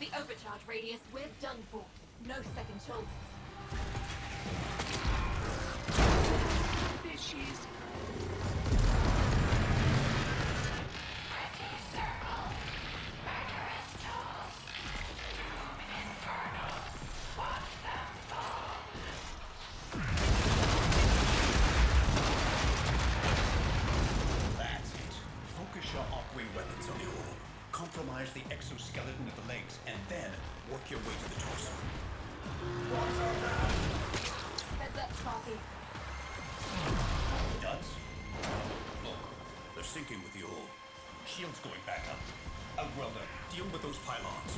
supercharge radius, we're done for. No second chances. There she is. That's it. Focus your Arcwing weapons on the orb. Compromise the exoskeleton of the legs, and then work your way to the torso. Heads up, Sparky. Duds? Look, they're sinking with the orb. Shield's going back up. Uh, Outworlder, uh, deal with those pylons.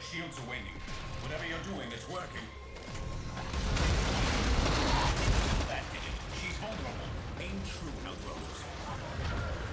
Shields are waning. Whatever you're doing, it's working. That did it. She's vulnerable. Aim true, Outworlders.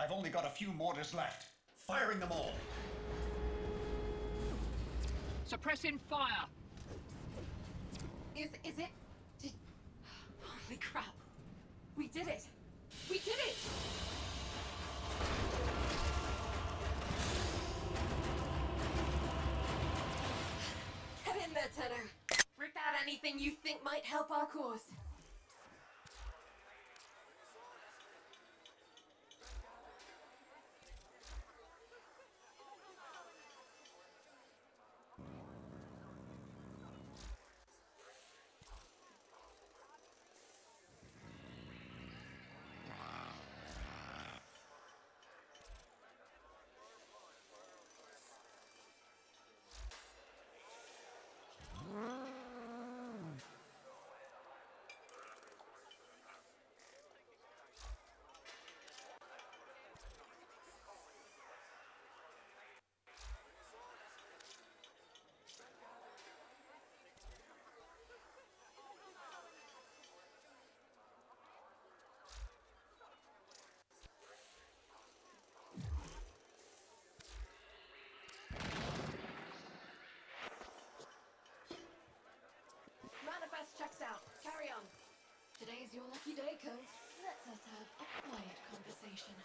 I've only got a few mortars left. Firing them all. Suppressing fire. Is is it? Did, holy crap! We did it! We did it! Get in there, Tedder. Rip out anything you think might help our cause. Today's your lucky day, Cove. Let's us have a quiet conversation.